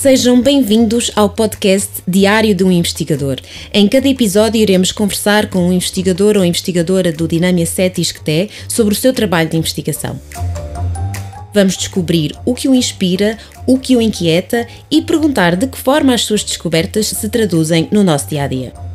Sejam bem-vindos ao podcast Diário de um Investigador. Em cada episódio iremos conversar com um investigador ou investigadora do Dinâmia 7 Isqueté sobre o seu trabalho de investigação. Vamos descobrir o que o inspira, o que o inquieta e perguntar de que forma as suas descobertas se traduzem no nosso dia a dia.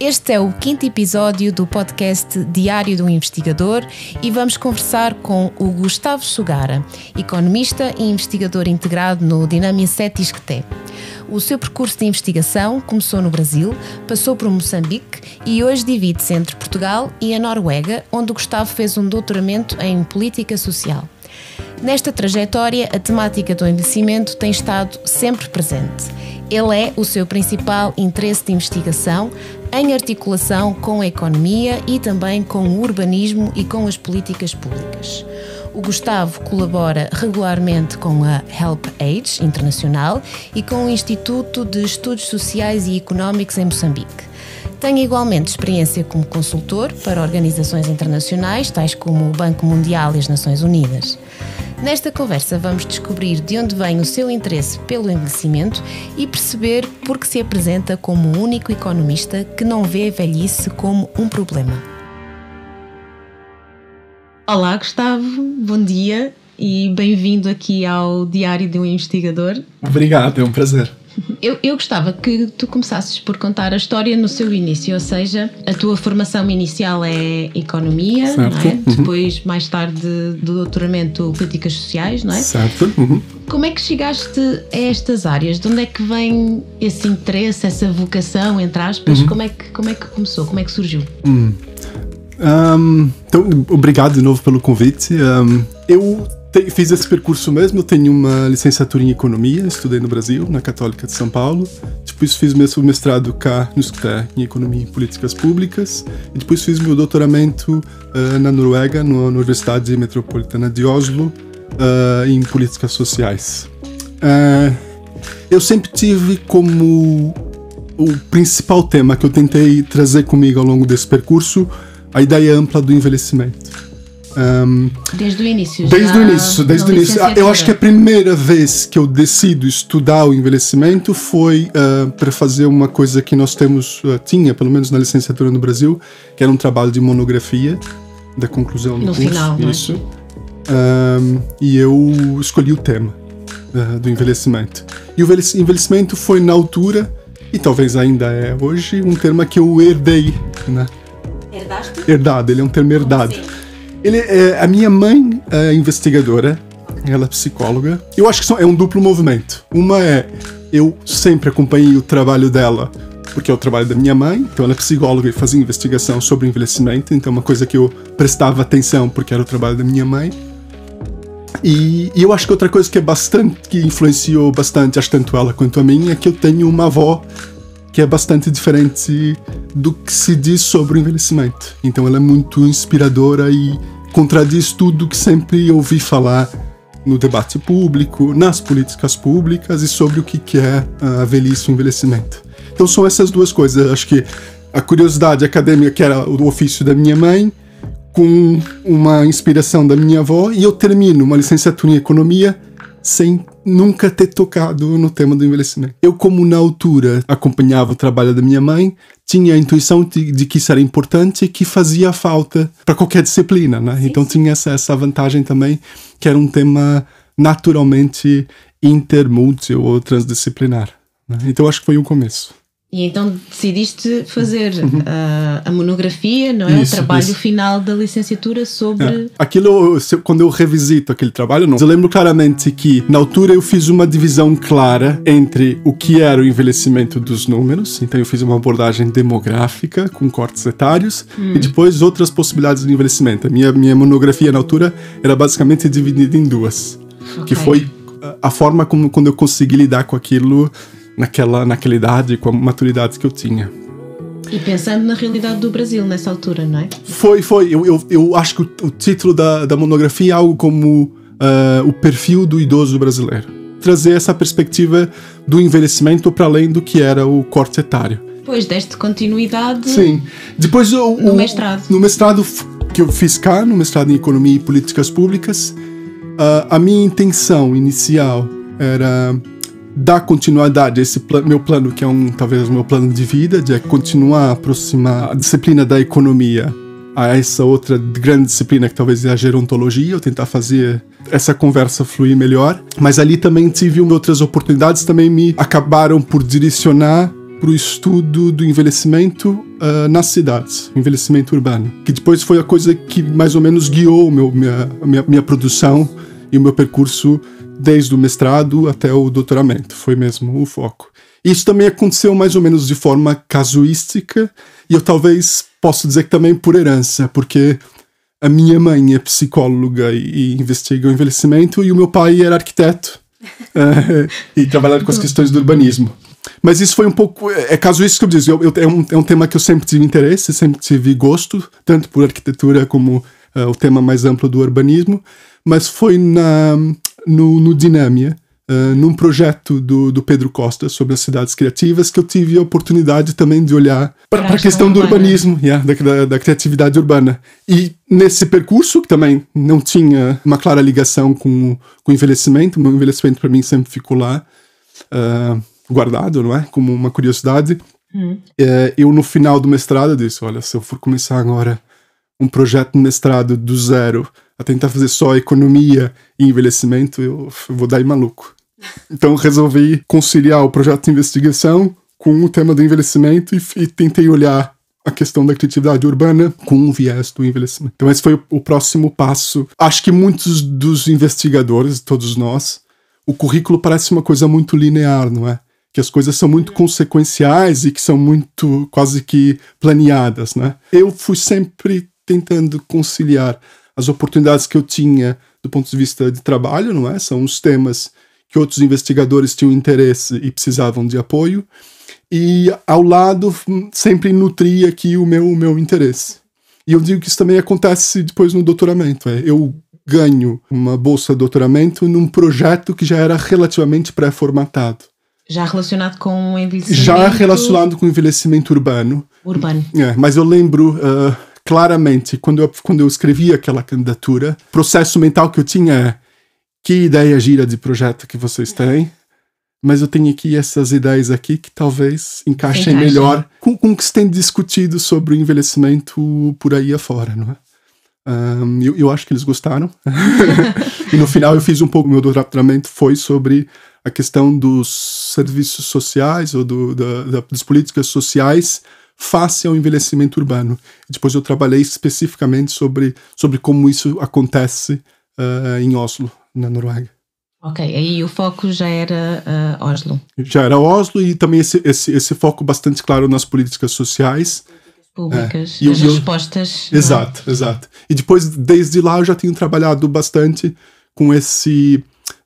Este é o quinto episódio do podcast Diário do Investigador e vamos conversar com o Gustavo Sugara, economista e investigador integrado no Dinâmia 7 Isqueté. O seu percurso de investigação começou no Brasil, passou por Moçambique e hoje divide-se entre Portugal e a Noruega, onde Gustavo fez um doutoramento em política social. Nesta trajetória, a temática do envelhecimento tem estado sempre presente. Ele é o seu principal interesse de investigação, em articulação com a economia e também com o urbanismo e com as políticas públicas. O Gustavo colabora regularmente com a Help Age Internacional e com o Instituto de Estudos Sociais e Económicos em Moçambique. Tem igualmente experiência como consultor para organizações internacionais, tais como o Banco Mundial e as Nações Unidas. Nesta conversa vamos descobrir de onde vem o seu interesse pelo envelhecimento e perceber por que se apresenta como o único economista que não vê a velhice como um problema. Olá, Gustavo, bom dia e bem-vindo aqui ao Diário de um Investigador. Obrigado, é um prazer. Eu, eu gostava que tu começasses por contar a história no seu início, ou seja, a tua formação inicial é economia, é? Uhum. Depois, mais tarde, do doutoramento, políticas sociais, não é? Certo. Uhum. Como é que chegaste a estas áreas? De onde é que vem esse interesse, essa vocação, entre aspas? Uhum. Como, é que, como é que começou? Como é que surgiu? Um, hum, então, obrigado de novo pelo convite. Um, eu te, fiz esse percurso mesmo, tenho uma licenciatura em Economia, estudei no Brasil, na Católica de São Paulo. Depois fiz meu mestrado cá no SCTE, em Economia e Políticas Públicas. E depois fiz meu doutoramento uh, na Noruega, na Universidade Metropolitana de Oslo, uh, em Políticas Sociais. Uh, eu sempre tive como o principal tema que eu tentei trazer comigo ao longo desse percurso a ideia ampla do envelhecimento. Um, desde o início. Desde o início, desde o início. Eu acho que a primeira vez que eu decido estudar o envelhecimento foi uh, para fazer uma coisa que nós temos, uh, tinha, pelo menos na licenciatura no Brasil, que era um trabalho de monografia da conclusão do no curso. Final, isso. É? Um, e eu escolhi o tema uh, do envelhecimento. E o envelhecimento foi na altura, e talvez ainda é hoje, um termo que eu herdei, né? Herdaste? Herdado, ele é um termo herdado. Assim? Ele, é, a minha mãe é investigadora, ela é psicóloga. Eu acho que é um duplo movimento. Uma é, eu sempre acompanhei o trabalho dela, porque é o trabalho da minha mãe, então ela é psicóloga e fazia investigação sobre envelhecimento, então é uma coisa que eu prestava atenção porque era o trabalho da minha mãe. E, e, eu acho que outra coisa que é bastante, que influenciou bastante, acho tanto ela quanto a mim, é que eu tenho uma avó que é bastante diferente do que se diz sobre o envelhecimento. Então ela é muito inspiradora e contradiz tudo que sempre ouvi falar no debate público, nas políticas públicas e sobre o que é a velhice e o envelhecimento. Então são essas duas coisas. Acho que a curiosidade acadêmica, que era o ofício da minha mãe, com uma inspiração da minha avó, e eu termino uma licenciatura em economia sem nunca ter tocado no tema do envelhecimento. Eu, como na altura acompanhava o trabalho da minha mãe, tinha a intuição de, de que isso era importante e que fazia falta para qualquer disciplina, né? Então tinha essa, essa vantagem também, que era um tema naturalmente intermulti ou transdisciplinar. Né? Então acho que foi o começo. E então decidiste fazer uhum. uh, a monografia, não é? Isso, o trabalho isso. final da licenciatura sobre. É. Aquilo, quando eu revisito aquele trabalho, não. eu lembro claramente que na altura eu fiz uma divisão clara entre o que era o envelhecimento dos números, então eu fiz uma abordagem demográfica com cortes etários hum. e depois outras possibilidades de envelhecimento. A minha, minha monografia na altura era basicamente dividida em duas, okay. que foi a forma como quando eu consegui lidar com aquilo naquela, naquela idade, com a maturidade que eu tinha. E pensando na realidade do Brasil nessa altura, não é? Foi, foi. Eu, eu, eu acho que o, o título da, da monografia é algo como uh, o perfil do idoso brasileiro. Trazer essa perspectiva do envelhecimento para além do que era o corte etário. Depois deste continuidade. Sim. Depois o, no mestrado. No mestrado que eu fiz cá, no mestrado em Economia e Políticas Públicas, a minha intenção inicial era dar continuidade a esse pl meu plano, que é um talvez meu plano de vida, de continuar a aproximar a disciplina da economia a essa outra grande disciplina que talvez é a gerontologia, eu tentar fazer essa conversa fluir melhor. Mas ali também tive outras oportunidades, também me acabaram por direcionar para o estudo do envelhecimento uh, nas cidades, envelhecimento urbano, que depois foi a coisa que mais ou menos guiou meu, minha, minha, minha produção e o meu percurso desde o mestrado até o doutoramento, foi mesmo o foco. Isso também aconteceu mais ou menos de forma casuística, e eu talvez possa dizer que também por herança, porque a minha mãe é psicóloga e, e investiga o envelhecimento, e o meu pai era arquiteto uh, e trabalhava com as questões do urbanismo. Mas isso foi um pouco. É, é casuístico que eu disse. Eu, eu, é, um, é um tema que eu sempre tive interesse, sempre tive gosto, tanto por arquitetura como uh, o tema mais amplo do urbanismo. Mas foi na, no, no Dinâmia, uh, num projeto do, do Pedro Costa sobre as cidades criativas, que eu tive a oportunidade também de olhar para a questão do urbanismo, yeah, da, da, da, criatividade urbana. E nesse percurso, que também não tinha uma clara ligação com, com o envelhecimento, o meu envelhecimento para mim sempre ficou lá, uh, guardado, não é? Como uma curiosidade. Hum. Uh, eu, no final do mestrado, disse: olha, se eu for começar agora um projeto de mestrado do zero a tentar fazer só economia e envelhecimento, eu vou dar maluco. Então resolvi conciliar o projeto de investigação com o tema do envelhecimento e, e tentei olhar a questão da criatividade urbana com o viés do envelhecimento. Então esse foi o, o próximo passo. Acho que muitos dos investigadores, todos nós, o currículo parece uma coisa muito linear, não é? Que as coisas são muito consequenciais e que são muito quase que planeadas, né? Eu fui sempre tentando conciliar as oportunidades que eu tinha do ponto de vista de trabalho, não é? São os temas que outros investigadores tinham interesse e precisavam de apoio, e ao lado sempre nutria aqui o meu, o meu interesse. E eu digo que isso também acontece depois no doutoramento. É, eu ganho uma bolsa de doutoramento num projeto que já era relativamente pré-formatado. Já relacionado com o envelhecimento? Já relacionado com o envelhecimento urbano. Urbano. É, mas eu lembro uh, claramente, quando eu, quando eu escrevi aquela candidatura, o processo mental que eu tinha é que ideia gira de projeto que vocês têm, mas eu tenho aqui essas ideias aqui que talvez encaixem Encaixa. melhor com, com o que se tem discutido sobre o envelhecimento por aí afora, não é? Um, eu, eu, acho que eles gostaram. e no final eu fiz um pouco, meu doutoramento foi sobre a questão dos serviços sociais ou do, da, da, das políticas sociais face ao envelhecimento urbano. Depois eu trabalhei especificamente sobre, sobre como isso acontece uh, em Oslo, na Noruega. Ok, aí o foco já era uh, Oslo. Já era Oslo e também esse, esse, esse foco bastante claro nas políticas sociais. Públicas, é, as eu, respostas. Exato, é? exato. E depois, desde lá, eu já tenho trabalhado bastante com esse.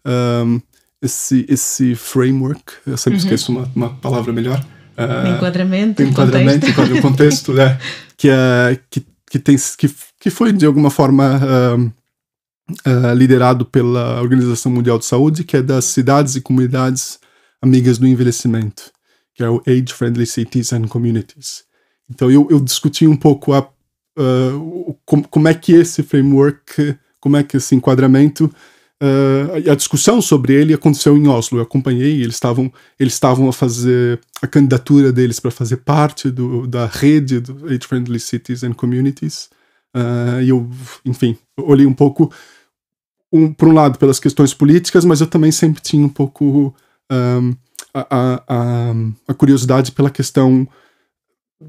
Um, esse, esse framework, eu sempre uhum. esqueço uma, uma palavra melhor, Uh, enquadramento, enquadramento, contexto. contexto, né? Que, é, que, que, tem, que, que foi de alguma forma uh, uh, liderado pela Organização Mundial de Saúde, que é das cidades e comunidades amigas do envelhecimento, que é o Age Friendly Cities and Communities. Então eu, eu discuti um pouco a, como, como é que esse framework, como é que esse enquadramento Uh, a discussão sobre ele aconteceu em Oslo. Eu acompanhei, eles estavam eles estavam a fazer a candidatura deles para fazer parte do, da rede do Age Friendly Cities and Communities. Uh, e eu, enfim, olhei um pouco, um, por um lado, pelas questões políticas, mas eu também sempre tinha um pouco um, a, a, a, curiosidade pela questão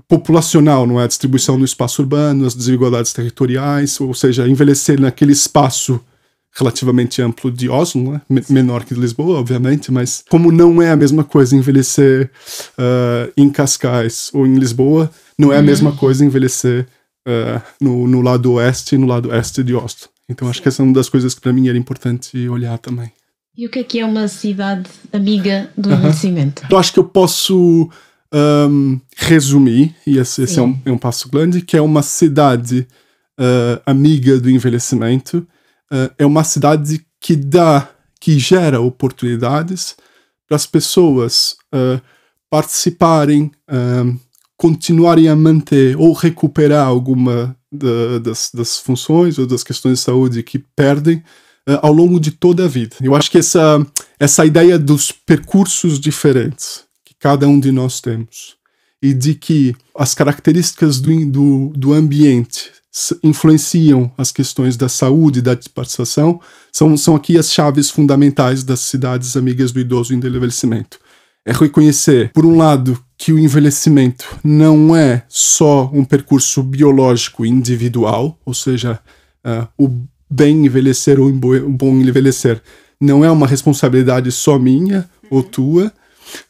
populacional, não é? A distribuição do espaço urbano, as desigualdades territoriais, ou seja, envelhecer naquele espaço relativamente amplo de Oslo, né? menor que Lisboa, obviamente, mas como não é a mesma coisa envelhecer uh, em Cascais ou em Lisboa, não é a mesma uhum. coisa envelhecer uh, no, no lado oeste e no lado este de Oslo. Então acho que essa é uma das coisas que para mim era importante olhar também. E o que é que é uma cidade amiga do envelhecimento? Eu acho que eu posso um, resumir, e esse, esse é, um, é, um, passo grande, que é uma cidade uh, amiga do envelhecimento, é uma cidade que dá, que gera oportunidades para as pessoas uh, participarem, uh, continuarem a manter ou recuperar alguma da, das, das, funções ou das questões de saúde que perdem uh, ao longo de toda a vida. Eu acho que essa, essa ideia dos percursos diferentes que cada um de nós temos e de que as características do, do, do ambiente influenciam as questões da saúde e da participação são, são aqui as chaves fundamentais das cidades amigas do idoso e do envelhecimento. É reconhecer, por um lado, que o envelhecimento não é só um percurso biológico individual, ou seja, uh, o bem envelhecer ou o bom envelhecer não é uma responsabilidade só minha ou tua,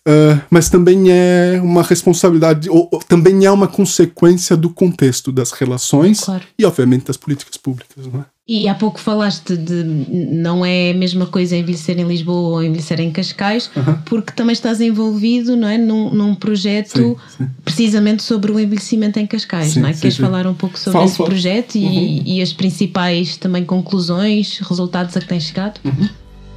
Uh, mas também é uma responsabilidade, ou, ou, também é uma consequência do contexto das relações claro. e, obviamente, das políticas públicas, não é? E há pouco falaste de não é a mesma coisa envelhecer em Lisboa ou envelhecer em Cascais, porque também estás envolvido não é, num, num projeto sim, sim. precisamente sobre o envelhecimento em Cascais. Sim, não é? Queres falar um pouco sobre esse projeto e, uhum. e, as principais também conclusões, resultados a que tens chegado? Uhum.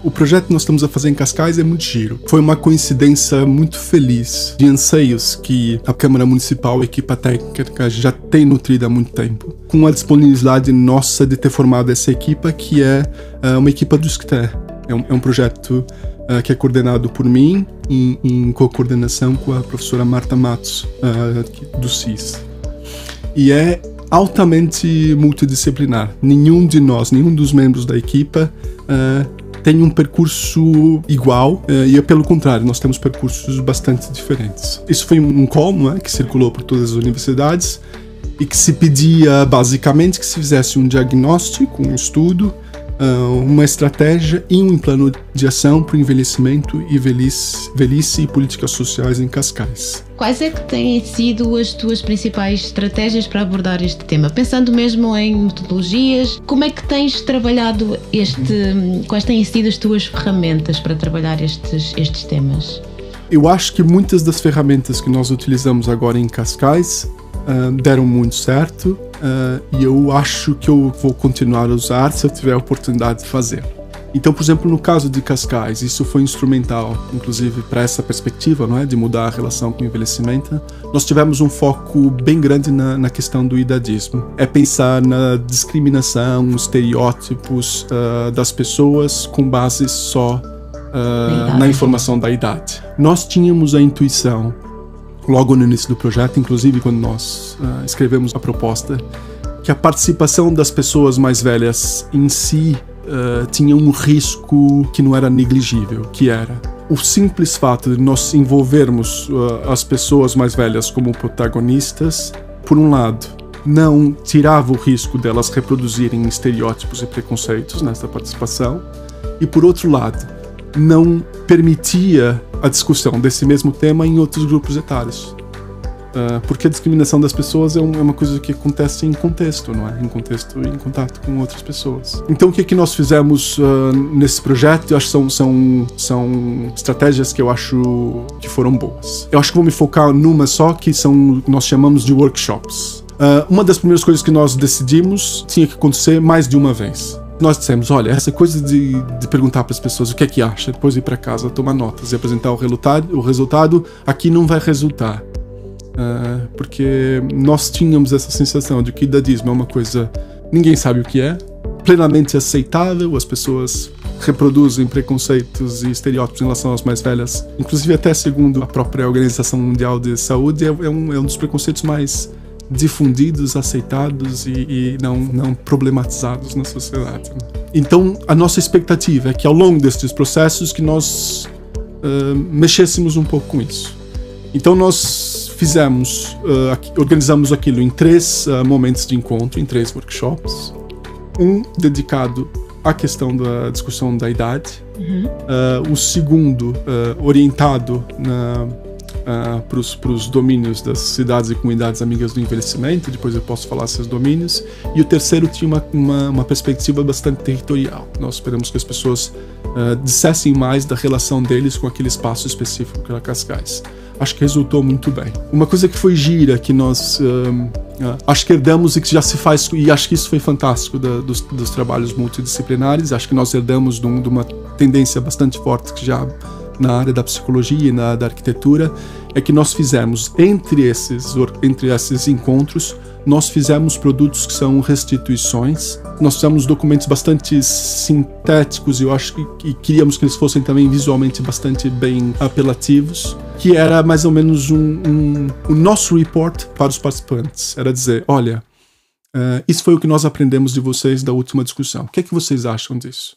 O projeto que nós estamos a fazer em Cascais é muito giro. Foi uma coincidência muito feliz de anseios que a Câmara Municipal, a equipa técnica, já tem nutrido há muito tempo. Com a disponibilidade nossa de ter formado essa equipa, que é uh, uma equipa do SCTE. É um, é um projeto uh, que é coordenado por mim, em, em co-coordenação com a professora Marta Matos, uh, do CIS. E é altamente multidisciplinar. Nenhum de nós, nenhum dos membros da equipa uh, tem um percurso igual uh, e, pelo contrário, nós temos percursos bastante diferentes. Isso foi um call é, que circulou por todas as universidades e que se pedia basicamente que se fizesse um diagnóstico, um estudo uma estratégia e um plano de ação para o envelhecimento e velhice, velhice e políticas sociais em Cascais. Quais é que têm sido as tuas principais estratégias para abordar este tema? Pensando mesmo em metodologias, como é que tens trabalhado este, quais têm sido as tuas ferramentas para trabalhar estes, estes temas? Eu acho que muitas das ferramentas que nós utilizamos agora em Cascais uh, deram muito certo uh, e eu acho que eu vou continuar a usar se eu tiver a oportunidade de fazer. Então, por exemplo, no caso de Cascais, isso foi instrumental, inclusive para essa perspectiva, não é, de mudar a relação com o envelhecimento. Nós tivemos um foco bem grande na, na questão do idadismo. É pensar na discriminação, estereótipos uh, das pessoas com base só uh, na informação da idade. Nós tínhamos a intuição logo no início do projeto, inclusive quando nós uh, escrevemos a proposta, que a participação das pessoas mais velhas em si uh, tinha um risco que não era negligível, que era o simples fato de nós envolvermos uh, as pessoas mais velhas como protagonistas, por um lado, não tirava o risco delas reproduzirem estereótipos e preconceitos nessa participação, e por outro lado, não permitia a discussão desse mesmo tema em outros grupos etários. Uh, porque a discriminação das pessoas é, um, é, uma coisa que acontece em contexto, não é? Em contexto e em contato com outras pessoas. Então, o que é que nós fizemos uh, nesse projeto? Eu acho que são, são, são estratégias que eu acho que foram boas. Eu acho que vou me focar numa só, que são nós chamamos de workshops. Uh, uma das primeiras coisas que nós decidimos tinha que acontecer mais de uma vez nós dissemos, olha, essa coisa de, de perguntar para as pessoas o que é que acha, depois ir para casa tomar notas e apresentar o resultado, o resultado aqui não vai resultar. Uh, porque nós tínhamos essa sensação de que idadismo é uma coisa ninguém sabe o que é, plenamente aceitável, as pessoas reproduzem preconceitos e estereótipos em relação às mais velhas, inclusive até segundo a própria Organização Mundial de Saúde, é, é um, é um dos preconceitos mais difundidos, aceitados e, e não, não problematizados na sociedade. Então, a nossa expectativa é que ao longo destes processos que nós uh, mexêssemos um pouco com isso. Então, nós fizemos, uh, organizamos aquilo em três uh, momentos de encontro, em três workshops. Um dedicado à questão da discussão da idade, uhum. o segundo orientado na uh, para os domínios das cidades e comunidades amigas do envelhecimento, depois eu posso falar esses domínios. E o terceiro tinha uma, uma, uma perspectiva bastante territorial. Nós esperamos que as pessoas uh, dissessem mais da relação deles com aquele espaço específico que era Cascais. Acho que resultou muito bem. Uma coisa que foi gira, que nós uh, acho que herdamos e que já se faz, e acho que isso foi fantástico da, dos, dos, trabalhos multidisciplinares, acho que nós herdamos de, um, de uma tendência bastante forte que já na área da psicologia e na da arquitetura é que nós fizemos entre esses entre esses encontros nós fizemos produtos que são restituições, nós fizemos documentos bastante sintéticos e eu acho que, queríamos que eles fossem também visualmente bastante bem apelativos, que era mais ou menos um, um, o nosso report para os participantes. Era dizer, olha, uh, isso foi o que nós aprendemos de vocês da última discussão. O que é que vocês acham disso?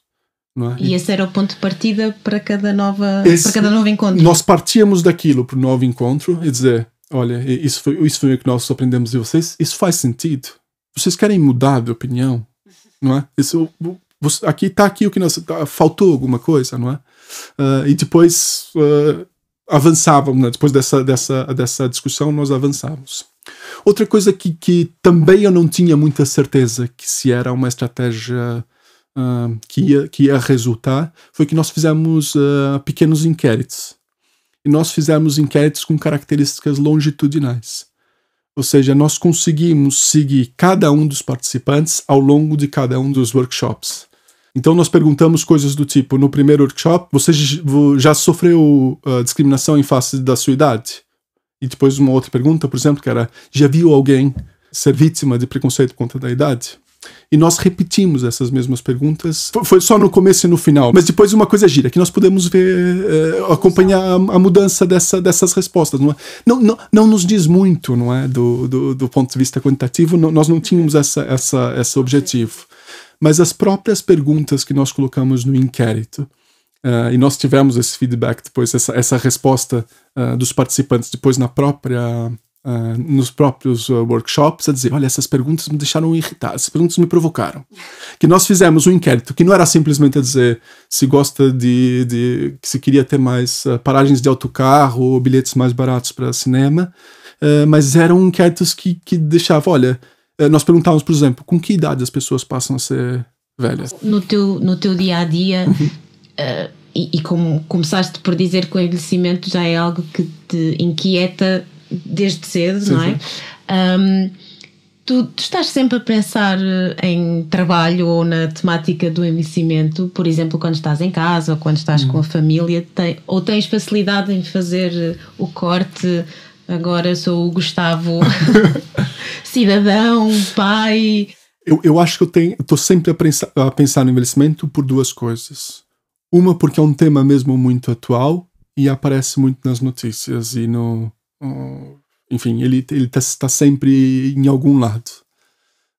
É? E esse era o ponto de partida para cada, nova, esse, para cada novo encontro. Nós partíamos daquilo para o novo encontro e dizer: olha, isso foi, isso foi o que nós aprendemos de vocês, isso faz sentido. Vocês querem mudar de opinião, não é? Isso, aqui está aqui o que nós tá, faltou alguma coisa, não é? Uh, e depois uh, avançávamos, né? depois dessa, dessa, dessa discussão nós avançávamos. Outra coisa que, que também eu não tinha muita certeza que se era uma estratégia que, ia, que ia resultar foi que nós fizemos uh, pequenos inquéritos. E nós fizemos inquéritos com características longitudinais. Ou seja, nós conseguimos seguir cada um dos participantes ao longo de cada um dos workshops. Então nós perguntamos coisas do tipo, no primeiro workshop, você já sofreu uh, discriminação em face da sua idade? E depois uma outra pergunta, por exemplo, que era, já viu alguém ser vítima de preconceito contra a idade? E nós repetimos essas mesmas perguntas. Foi só no começo e no final. Mas depois uma coisa gira, que nós podemos ver, uh, acompanhar a, a, mudança dessa, dessas respostas. Não, é? não, não, não, nos diz muito, não é? Do, do, do ponto de vista quantitativo, não, nós não tínhamos essa, essa, esse objetivo. Mas as próprias perguntas que nós colocamos no inquérito, uh, e nós tivemos esse feedback depois, essa, essa resposta uh, dos participantes depois na própria Uh, nos próprios uh, workshops a dizer: olha, essas perguntas me deixaram irritado, essas perguntas me provocaram. Que nós fizemos um inquérito que não era simplesmente a dizer se gosta de. de se queria ter mais uh, paragens de autocarro ou bilhetes mais baratos para cinema, mas eram inquéritos que, que deixavam: olha, nós perguntávamos, por exemplo, com que idade as pessoas passam a ser velhas? No teu, no teu dia a dia. Uhum. E, e como começaste por dizer que o envelhecimento já é algo que te inquieta desde cedo, sim, não é? Um, tu, tu, estás sempre a pensar eh, em trabalho ou na temática do envelhecimento, por exemplo, quando estás em casa ou quando estás hum. com a família, tem, ou tens facilidade em fazer eh, o corte. Agora sou o Gustavo, cidadão, pai. Eu, eu acho que eu tenho, estou sempre a pensar, a pensar no envelhecimento por duas coisas. Uma, porque é um tema mesmo muito atual e aparece muito nas notícias e no, enfim, ele ele está tá sempre em algum lado.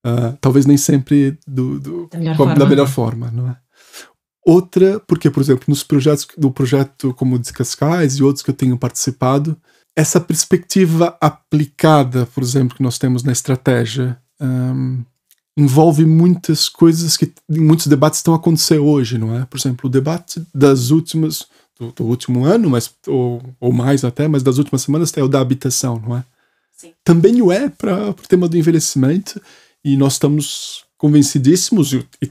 Uh, talvez nem sempre do, do da, melhor forma. da melhor forma, não é? Outra, porque, por exemplo, nos projetos do projeto como o de Cascais e outros que eu tenho participado, essa perspectiva aplicada, por exemplo, que nós temos na estratégia, um, envolve muitas coisas que muitos debates estão acontecendo hoje, não é? Por exemplo, o debate das últimas do, do, último ano, mas, ou, ou mais até, mas das últimas semanas é o da habitação, não é? Sim. Também o é para o tema do envelhecimento e nós estamos convencidíssimos, e, e,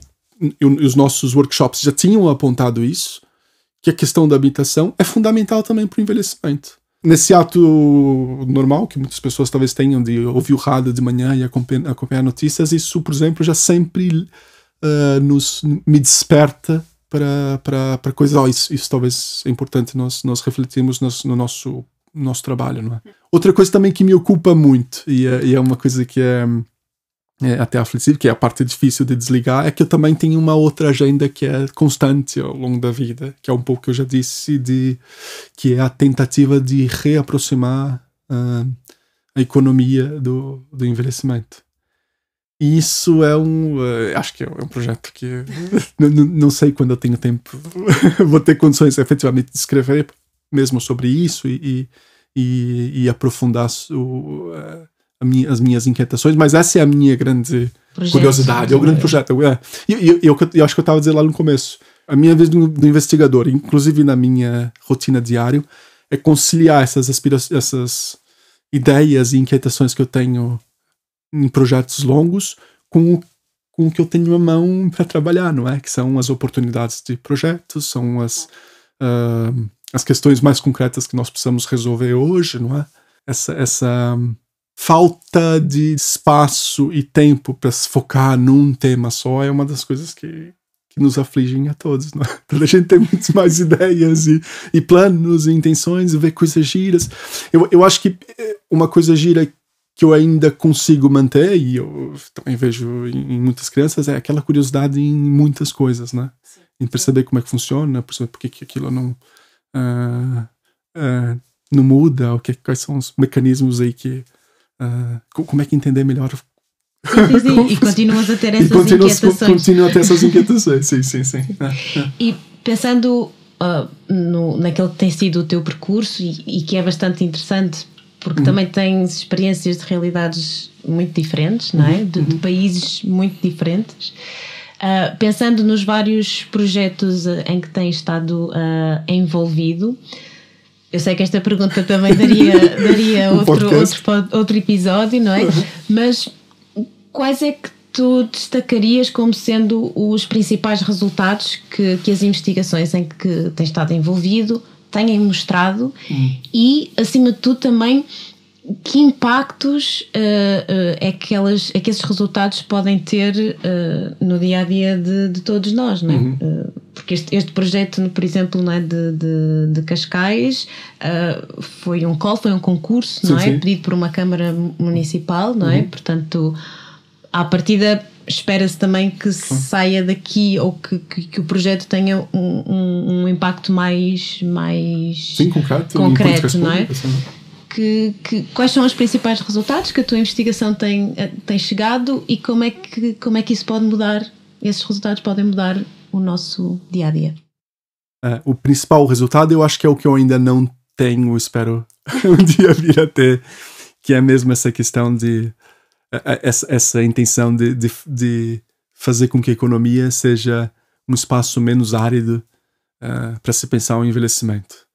e, os nossos workshops já tinham apontado isso, que a questão da habitação é fundamental também para o envelhecimento. Nesse ato normal, que muitas pessoas talvez tenham de ouvir o rádio de manhã e acompanhar, acompanhar notícias, isso, por exemplo, já sempre uh, nos, me desperta para coisas. Oh, isso, isso talvez é importante nós, nós refletirmos no, no nosso, nosso trabalho, não é? Outra coisa também que me ocupa muito, e é, e é uma coisa que é, é até aflitivo, que é a parte difícil de desligar, é que eu também tenho uma outra agenda que é constante ao longo da vida, que é um pouco que eu já disse, de, que é a tentativa de reaproximar uh, a economia do, do envelhecimento. E isso é um. Uh, acho que é um projeto que. não sei quando eu tenho tempo. vou ter condições efetivamente de escrever mesmo sobre isso e, e, e aprofundar o, uh, minha, as minhas inquietações, mas essa é a minha grande projeto. curiosidade, é o grande projeto. É. E eu, eu, eu, acho que eu estava dizendo lá no começo. A minha vez do, do investigador, inclusive na minha rotina diária, é conciliar essas essas ideias e inquietações que eu tenho em projetos longos com o, com o que eu tenho à mão para trabalhar, não é? Que são as oportunidades de projetos, são as, uh, as questões mais concretas que nós precisamos resolver hoje, não é? Essa, essa falta de espaço e tempo para se focar num tema só é uma das coisas que, que nos afligem a todos. Não é? A gente tem muitas mais ideias e, e planos e intenções e ver coisas giras. Eu, eu acho que eh, uma coisa gira que eu ainda consigo manter, e eu também vejo em, em muitas crianças, é aquela curiosidade em muitas coisas, né? Sim. Em perceber como é que funciona, perceber por que, que aquilo não, uh, uh, não muda, o que, quais são os mecanismos aí que. Uh, como é que entender melhor Sim, sim, sim. E continuas a ter essas inquietações. Continuo a ter essas inquietações, sim, sim, sim. E pensando uh, no, naquele que tem sido o teu percurso e, e que é bastante interessante, porque uhum. também tens experiências de realidades muito diferentes, não é? Uhum. De, de, países muito diferentes. Uh, pensando nos vários projetos em que tens estado uh, envolvido, eu sei que esta pergunta também daria, daria um outro, outro, outro episódio, não é? Uhum. Mas quais é que tu destacarias como sendo os principais resultados que, que as investigações em que tens estado envolvido têm mostrado hum. e, acima de tudo, também que impactos uh, uh, é, que elas, é que esses resultados podem ter uh, no dia a dia de, de todos nós, não é? Uhum. porque este, este projeto, por exemplo, não é, de, de, de Cascais foi um call, foi um concurso, sim, não é? Sim. Pedido por uma Câmara Municipal, não é? uhum. é? Portanto, à partida espera-se também que saia daqui ou que, que, que o projeto tenha um, um, um, impacto mais, mais Sim, concreto, concreto não é? Que, que, quais são os principais resultados que a tua investigação tem, eh, tem chegado e como é, que, como é que isso pode mudar, esses resultados podem mudar o nosso dia a dia? É, o principal resultado eu acho que é o que eu ainda não tenho, espero um dia vir a ter, que é mesmo essa questão de essa, essa intenção de, de, de, fazer com que a economia seja um espaço menos árido uh, para se pensar o envelhecimento.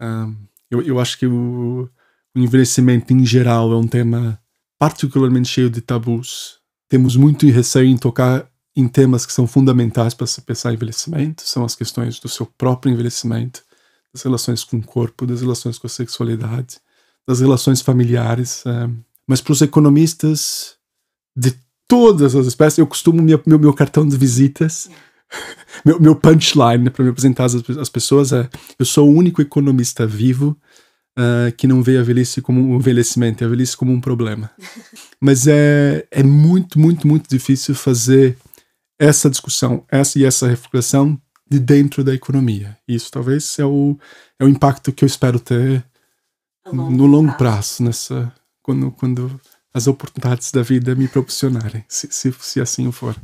Um, eu, eu acho que o, o envelhecimento em geral é um tema particularmente cheio de tabus. Temos muito receio em tocar em temas que são fundamentais para se pensar envelhecimento, são as questões do seu próprio envelhecimento, das relações com o corpo, das relações com a sexualidade, das relações familiares. Mas para os economistas de todas as espécies, eu costumo meu, meu, meu cartão de visitas, meu, meu punchline para me apresentar às, às pessoas é: eu sou o único economista vivo uh, que não vê a velhice como um envelhecimento, a velhice como um problema. Mas é, é muito, muito, muito difícil fazer essa discussão, essa e essa reflexão de dentro da economia. Isso talvez é o, é o impacto que eu espero ter no longo prazo nessa, quando, quando as oportunidades da vida me proporcionarem, se, se, se assim for.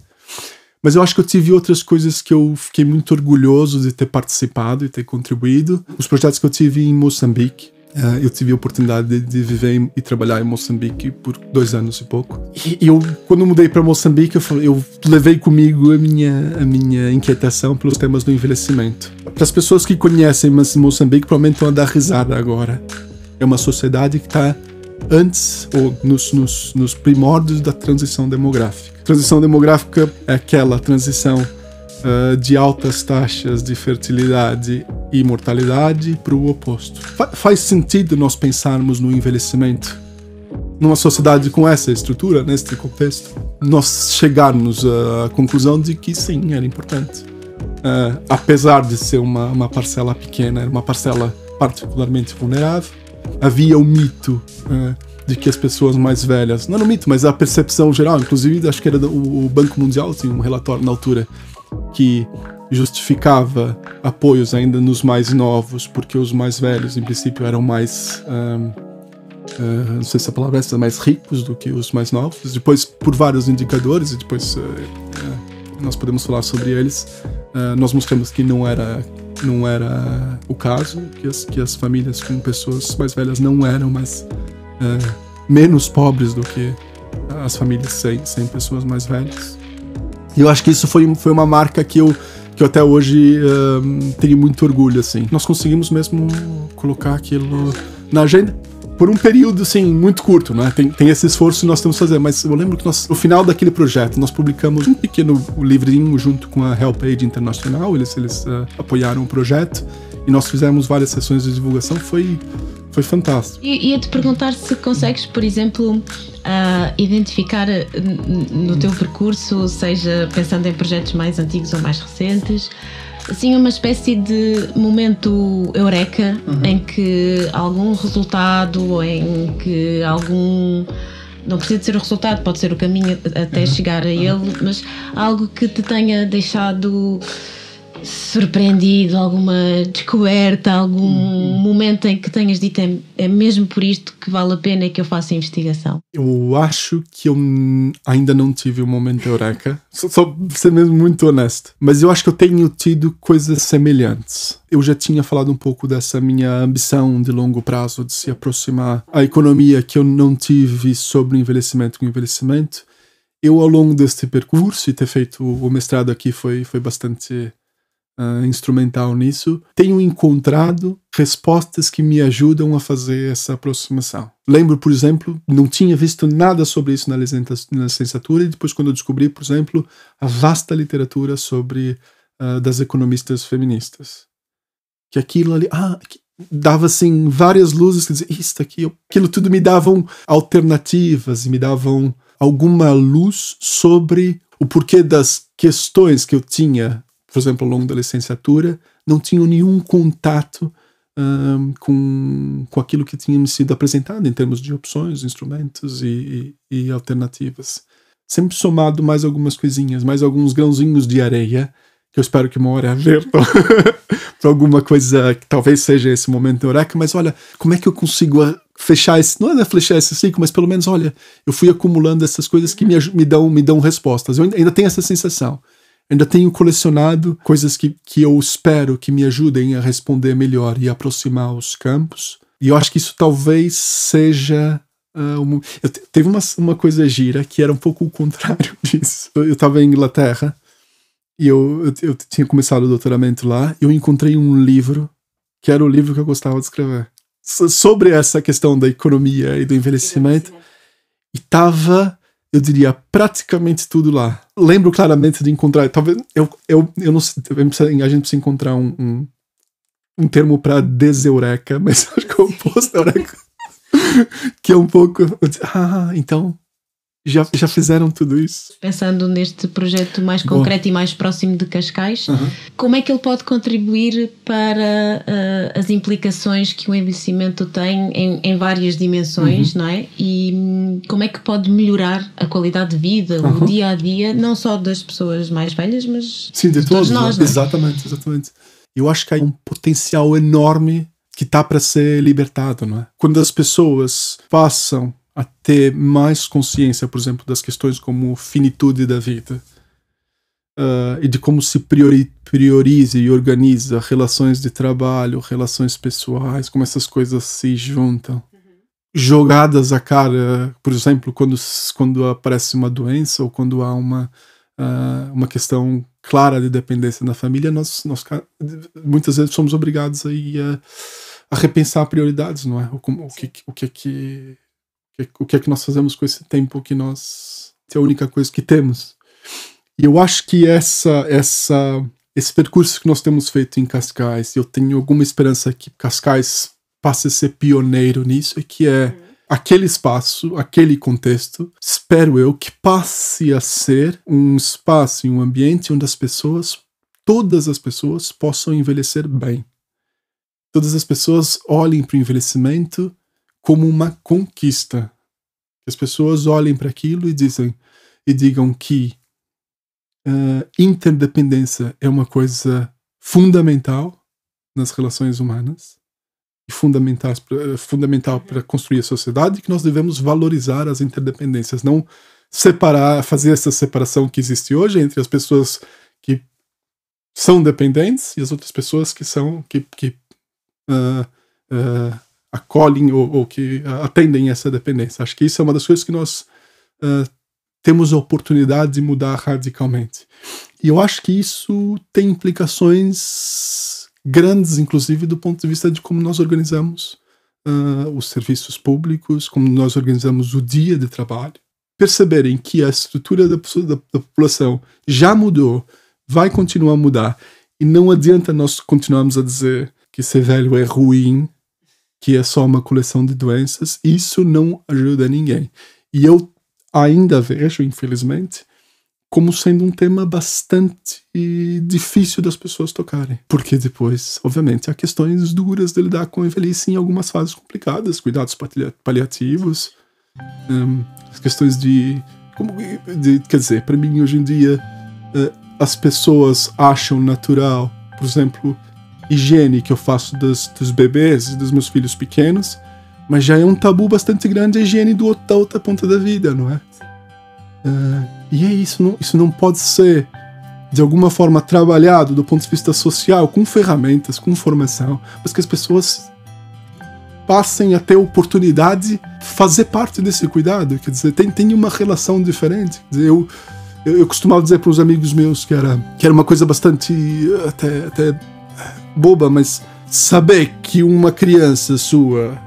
Mas eu acho que eu tive outras coisas que eu fiquei muito orgulhoso de ter participado e ter contribuído. Os projetos que eu tive em Moçambique, uh, eu tive a oportunidade de, de viver e trabalhar em Moçambique por dois anos e pouco. E, eu, quando mudei para Moçambique, eu, eu, levei comigo a minha, a minha inquietação pelos temas do envelhecimento. Para as pessoas que conhecem Moçambique, provavelmente vão dar risada agora. É uma sociedade que está antes ou nos, nos, nos primórdios da transição demográfica. Transição demográfica é aquela transição uh, de altas taxas de fertilidade e mortalidade para o oposto. Fa faz sentido nós pensarmos no envelhecimento numa sociedade com essa estrutura, neste contexto, nós chegarmos à conclusão de que sim, era importante. Uh, apesar de ser uma, uma parcela pequena, uma parcela particularmente vulnerável, havia o mito uh, de que as pessoas mais velhas, não era o mito, mas a percepção geral, inclusive acho que era o Banco Mundial tinha um relatório na altura que justificava apoios ainda nos mais novos, porque os mais velhos, em princípio, eram mais. Uh, uh, não sei se a palavra é essa, mais ricos do que os mais novos. Depois, por vários indicadores, e depois nós podemos falar sobre eles, nós mostramos que não era não era o caso, que as, que as famílias com pessoas mais velhas não eram mais uh, menos pobres do que as famílias sem, sem pessoas mais velhas. E eu acho que isso foi, foi uma marca que eu, que eu até hoje uh, tenho muito orgulho, assim. Nós conseguimos mesmo colocar aquilo na agenda por um período, assim, muito curto, né? Tem, tem esse esforço que nós temos que fazer, mas eu lembro que nós, no final daquele projeto, nós publicamos um pequeno livrinho junto com a Help Aid Internacional, eles, eles uh, apoiaram o projeto e nós fizemos várias sessões de divulgação, foi, foi fantástico. E ia-te perguntar se consegues, por exemplo, uh, identificar no teu percurso, seja pensando em projetos mais antigos ou mais recentes, assim uma espécie de momento eureka uhum. em que algum resultado ou em que algum não precisa de ser o resultado, pode ser o caminho até uhum. chegar a ele, mas algo que te tenha deixado surpreendido, alguma descoberta, algum uhum. momento em que tenhas dito é, é, mesmo por isto que vale a pena que eu faça a investigação? Eu acho que eu ainda não tive um momento eureka, só, só ser mesmo muito honesto, mas eu acho que eu tenho tido coisas semelhantes. Eu já tinha falado um pouco dessa minha ambição de longo prazo de se aproximar à economia que eu não tive sobre envelhecimento com envelhecimento. Eu, ao longo deste percurso, e ter feito o mestrado aqui foi, foi bastante uh, instrumental nisso, tenho encontrado respostas que me ajudam a fazer essa aproximação. Lembro, por exemplo, não tinha visto nada sobre isso na licenciatura, e depois, quando descobri, por exemplo, a vasta literatura sobre uh, das economistas feministas. Que aquilo ali. Ah, dava assim várias luzes que diziam isso aqui, aquilo tudo me davam alternativas e me davam alguma luz sobre o porquê das questões que eu tinha por exemplo, ao longo da licenciatura, não tinham nenhum contato um, com, com aquilo que tinha me sido apresentado em termos de opções, instrumentos e, e, e alternativas. Sempre somado mais algumas coisinhas, mais alguns grãozinhos de areia, que eu espero que uma hora haver para alguma coisa que talvez seja esse momento eureka, mas olha, como é que eu consigo fechar esse, não é fechar esse ciclo, mas pelo menos, olha, eu fui acumulando essas coisas que me, me, dão, me dão respostas. Eu ainda tenho essa sensação ainda tenho colecionado coisas que, que eu espero que me ajudem a responder melhor e aproximar os campos. E eu acho que isso talvez seja. Uh, um, eu teve uma, uma coisa gira que era um pouco o contrário disso. Eu estava em Inglaterra e eu, eu, eu, tinha começado o doutoramento lá. Eu encontrei um livro que era o livro que eu gostava de escrever sobre essa questão da economia e do envelhecimento. E estava eu diria, praticamente tudo lá. Lembro claramente de encontrar, talvez, eu, eu, eu não sei, a gente precisa encontrar um, um, um termo para deseureca, mas acho que é o post-eureka, que é um pouco, ah, então já, já fizeram tudo isso. Pensando neste projeto mais concreto e mais próximo de Cascais, uhum. como é que ele pode contribuir para uh, as implicações que o envelhecimento tem em, em várias dimensões, uhum. não é? E um, como é que pode melhorar a qualidade de vida, uhum. o dia a dia, não só das pessoas mais velhas, mas Sim, de, de todos, nós. Né? Exatamente, exatamente. Eu acho que há um potencial enorme que está para ser libertado, não é? Quando as pessoas passam a ter mais consciência, por exemplo, das questões como finitude da vida uh, e de como se priori prioriza e organiza relações de trabalho, relações pessoais, como essas coisas se juntam. Uhum. Jogadas a cara, por exemplo, quando, quando aparece uma doença ou quando há uma, uh, uma questão clara de dependência na família, nós, nós muitas vezes somos obrigados a, a repensar prioridades, não é? O, o, que, o que é que o que é que nós fazemos com esse tempo que nós é a única coisa que temos. E eu acho que essa essa esse percurso que nós temos feito em Cascais, eu tenho alguma esperança que Cascais passe a ser pioneiro nisso e que é aquele espaço, aquele contexto, espero eu que passe a ser um espaço um ambiente onde as pessoas, todas as pessoas, possam envelhecer bem. Todas as pessoas olhem para o envelhecimento como uma conquista. Que as pessoas olhem para aquilo e, dizem, e digam que uh, interdependência é uma coisa fundamental nas relações humanas e fundamental, eh, fundamental para construir a sociedade que nós devemos valorizar as interdependências, não separar, fazer essa separação que existe hoje entre as pessoas que são dependentes e as outras pessoas que são que, que uh, uh, acolhem ou, ou que atendem essa dependência. Acho que isso é uma das coisas que nós uh, temos a oportunidade de mudar radicalmente. E eu acho que isso tem implicações grandes, inclusive do ponto de vista de como nós organizamos uh, os serviços públicos, como nós organizamos o dia de trabalho. Perceberem que a estrutura da, da, da população já mudou, vai continuar a mudar, e não adianta nós continuarmos a dizer que ser velho é ruim, que é só uma coleção de doenças, isso não ajuda ninguém. E eu ainda vejo, infelizmente, como sendo um tema bastante difícil das pessoas tocarem. Porque depois, obviamente, há questões duras de lidar com a velhice em algumas fases complicadas, cuidados paliativos, um, as questões de, como, de quer dizer, para mim hoje em dia uh, as pessoas acham natural, por exemplo, higiene que eu faço dos, dos bebês e dos meus filhos pequenos, mas já é um tabu bastante grande a higiene do, da outra ponta da vida, não é? Uh, e é isso, não, isso não pode ser de alguma forma trabalhado do ponto de vista social, com ferramentas, com formação, mas que as pessoas passem a ter oportunidade de fazer parte desse cuidado. Quer dizer, tem, tem uma relação diferente. Quer dizer, eu, eu, eu costumava dizer para os amigos meus que era, que era uma coisa bastante até, até boba, mas saber que uma criança sua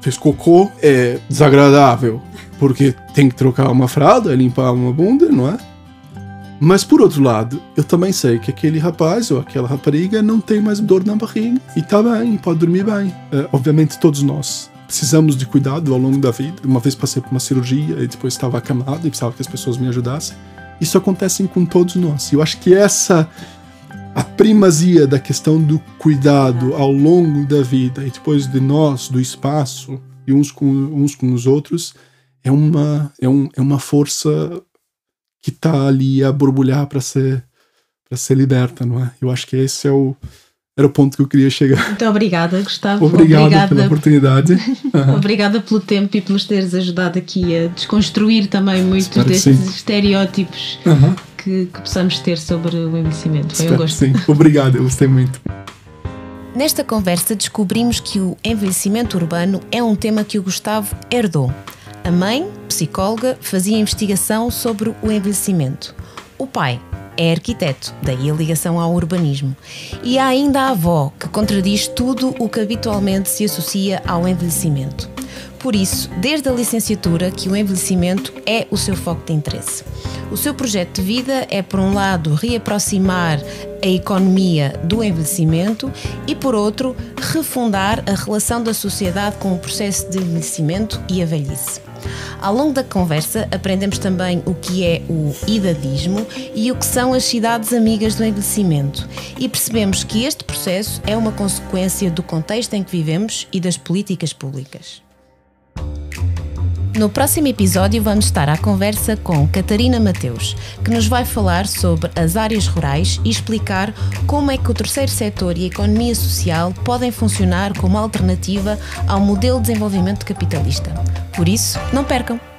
fez cocô é desagradável, porque tem que trocar uma fralda, limpar uma bunda, não é? Mas por outro lado, eu também sei que aquele rapaz ou aquela rapariga não tem mais dor na barriga e está bem, pode dormir bem. É, obviamente, todos nós precisamos de cuidado ao longo da vida. Uma vez passei por uma cirurgia e depois estava acamado e precisava que as pessoas me ajudassem. Isso acontece com todos nós. Eu acho que essa a primazia da questão do cuidado ao longo da vida e depois de nós, do espaço e uns com, uns com os outros, é uma, é, um, é uma força que está ali a borbulhar para ser, para ser liberta, não é? Eu acho que esse é o, era o ponto que eu queria chegar. Muito obrigada, Gustavo. Obrigado obrigada pela oportunidade. Obrigada pelo tempo e pelos teres ajudado aqui a desconstruir também muito destes estereótipos uhum que, que possamos ter sobre o envelhecimento. Foi um gosto. Sim, obrigado, eu gostei muito. Nesta conversa descobrimos que o envelhecimento urbano é um tema que o Gustavo herdou. A mãe, psicóloga, fazia investigação sobre o envelhecimento. O pai é arquiteto, daí a ligação ao urbanismo. E há ainda a avó, que contradiz tudo o que habitualmente se associa ao envelhecimento. Por isso, desde a licenciatura, que o envelhecimento é o seu foco de interesse. O seu projeto de vida é, por um lado, reaproximar a economia do envelhecimento e, por outro, refundar a relação da sociedade com o processo de envelhecimento e a velhice. Ao longo da conversa, aprendemos também o que é o idadismo e o que são as cidades amigas do envelhecimento. E percebemos que este processo é uma consequência do contexto em que vivemos e das políticas públicas. No próximo episódio vamos estar à conversa com Catarina Mateus, que nos vai falar sobre as áreas rurais e explicar como é que o terceiro setor e a economia social podem funcionar como alternativa ao modelo de desenvolvimento capitalista. Por isso, não percam!